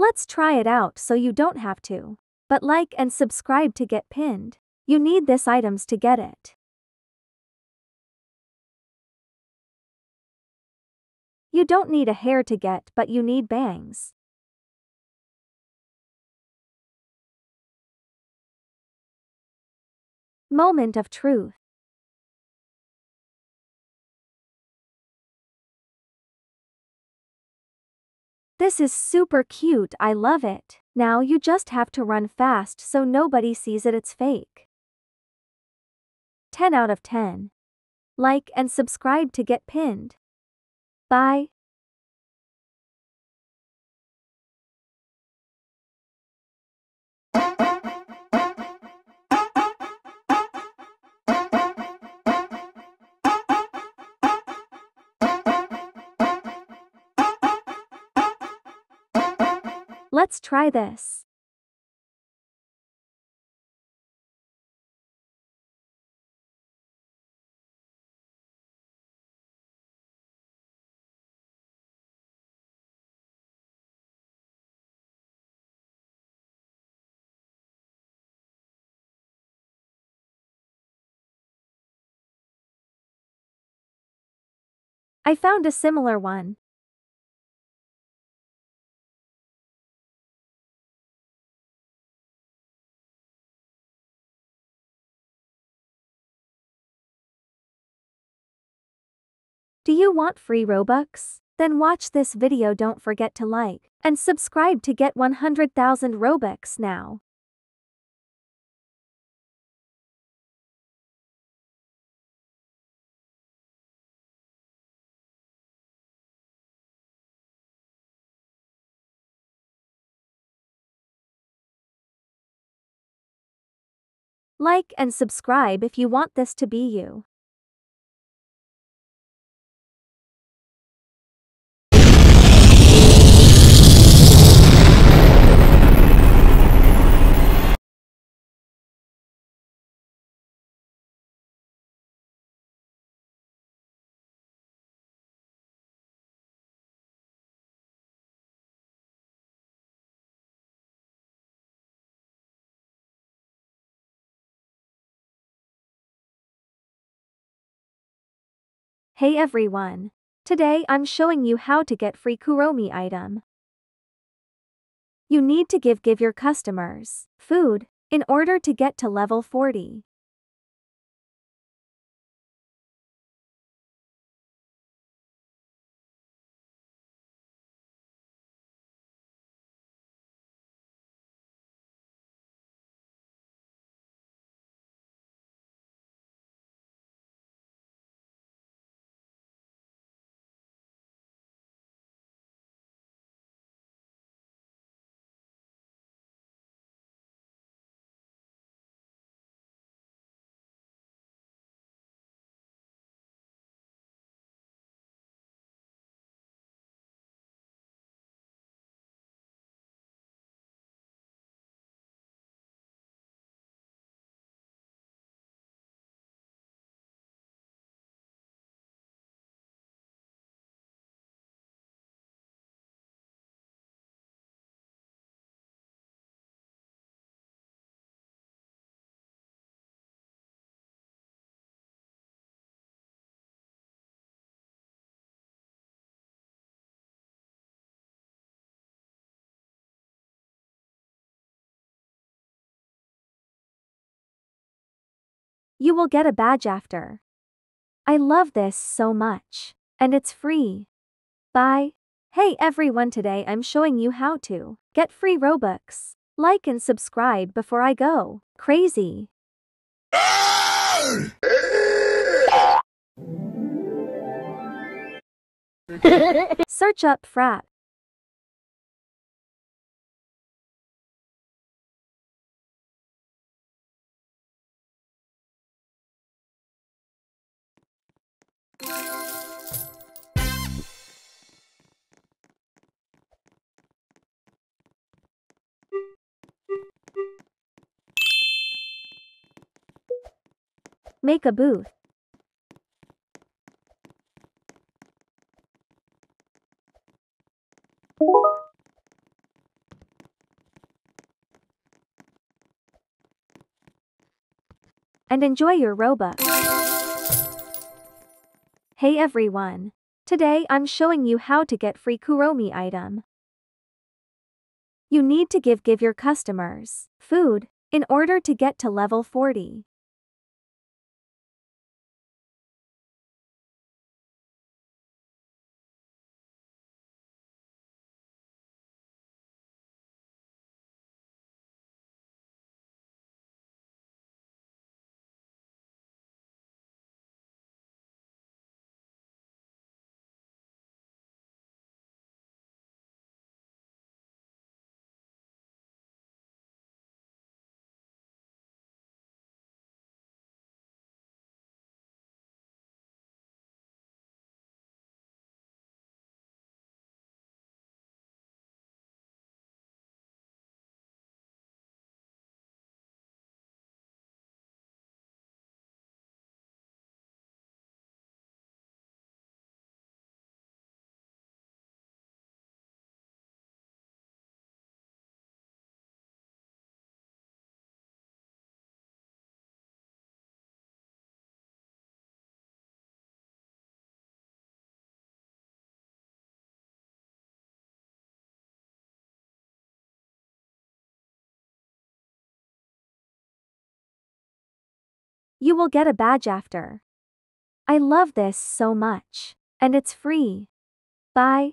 Let's try it out so you don't have to. But like and subscribe to get pinned. You need this items to get it. You don't need a hair to get but you need bangs. Moment of truth. This is super cute, I love it. Now you just have to run fast so nobody sees it it's fake. 10 out of 10. Like and subscribe to get pinned. Bye. Let's try this. I found a similar one. Do you want free Robux? Then watch this video don't forget to like and subscribe to get 100,000 Robux now. Like and subscribe if you want this to be you. Hey everyone. Today I'm showing you how to get free Kuromi item. You need to give give your customers food in order to get to level 40. You will get a badge after. I love this so much. And it's free. Bye. Hey everyone today I'm showing you how to get free Robux. Like and subscribe before I go. Crazy. Search up frat. Make a booth. And enjoy your Robux. Hey everyone. Today I'm showing you how to get free Kuromi item. You need to give give your customers food in order to get to level 40. You will get a badge after. I love this so much. And it's free. Bye.